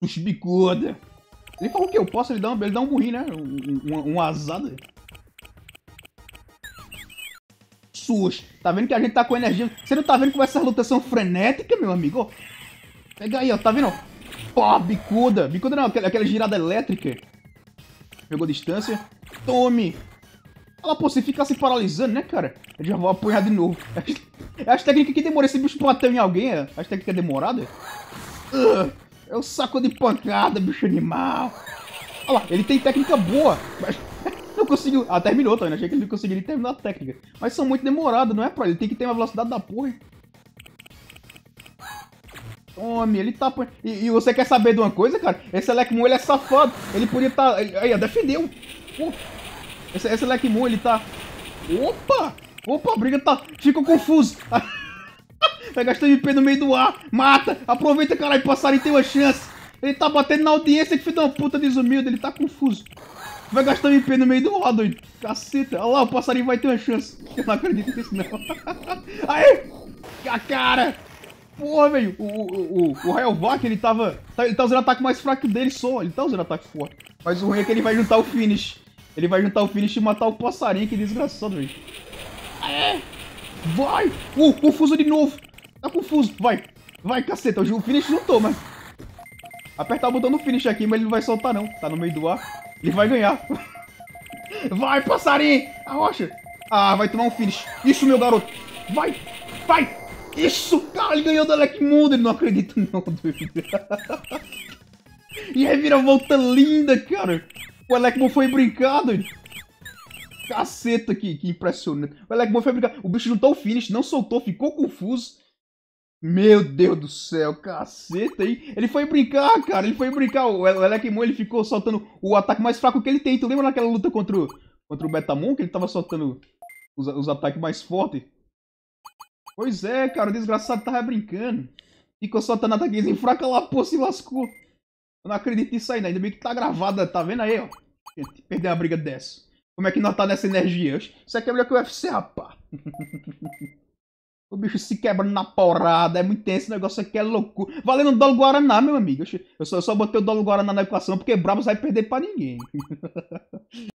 Os bicuda. Ele falou o quê? Eu posso? Ele dá um, ele dá um burrinho, né? Um, um, um azado. Sus. Tá vendo que a gente tá com energia? Você não tá vendo como essas lutas são frenéticas, meu amigo? Pega aí, ó. Tá vendo? Pô, bicuda. Bicuda não, aquela, aquela girada elétrica. Pegou distância. Tome. Ela, pô, você fica se paralisando, né, cara? Eu já vou apanhar de novo. É as técnicas que demora esse bicho bater em alguém, é? As técnicas demoradas. Uh, é o saco de pancada, bicho animal. Olha lá, ele tem técnica boa, mas não conseguiu. Ah, terminou, vendo? Achei que ele não conseguiria terminar a técnica. Mas são muito demorados, não é pra ele? Tem que ter uma velocidade da porra. Tome, ele tá... E, e, você quer saber de uma coisa, cara? Esse Elecmo, ele é safado. Ele podia estar... Tá... Aí, defendeu. Esse, esse Elecmo, ele tá... Opa! Opa, a briga tá... Fica confuso. Vai gastar MP no meio do ar. Mata. Aproveita, caralho. Passarinho tem uma chance. Ele tá batendo na audiência que filho uma puta desumilde. Ele tá confuso. Vai gastar MP no meio do ar, doido. Caceta. Olha lá, o passarinho vai ter uma chance. Eu não acredito nisso, não. Aí! A cara! Porra, velho. O, o, o, o Rayovac, ele tava... Tá, ele tá usando ataque mais fraco dele só. Ele tá usando ataque forte. Mas o ruim é que ele vai juntar o finish. Ele vai juntar o finish e matar o passarinho. Que desgraçado, velho. É. Vai! Uh, confuso de novo. Tá confuso. Vai. Vai, caceta. O finish juntou, mas... Apertar o botão do finish aqui, mas ele não vai soltar, não. Tá no meio do ar. Ele vai ganhar. Vai, passarinho. A rocha. Ah, vai tomar um finish. Isso, meu garoto. Vai. Vai. Isso, cara. Ele ganhou do Alec Mundo. Ele não acredita, não, doido. e reviravolta linda, cara. O Alec Moon foi brincado. Caceta, que, que impressionante. O Alec Moon foi brincado. O bicho juntou o finish, não soltou, ficou confuso. Meu Deus do céu, caceta aí. Ele foi brincar, cara. Ele foi brincar. O Alec Moon, ele ficou soltando o ataque mais fraco que ele tem. Tu lembra naquela luta contra o, contra o Betamon? Que ele tava soltando os, os ataques mais fortes? Pois é, cara. O desgraçado tava brincando. Ficou soltando ataquezinho fraco lá, pô, se lascou. Eu não acredito nisso aí? Ainda bem que tá gravada, tá vendo aí, ó? Perder uma briga dessa. Como é que nós tá nessa energia? Isso aqui é melhor que o UFC, rapá. bicho se quebrando na porrada, é muito tenso, esse negócio aqui é louco. Valendo o dólar Guaraná, meu amigo. Eu só, eu só botei o dólar Guaraná na equação porque Bravos vai perder pra ninguém.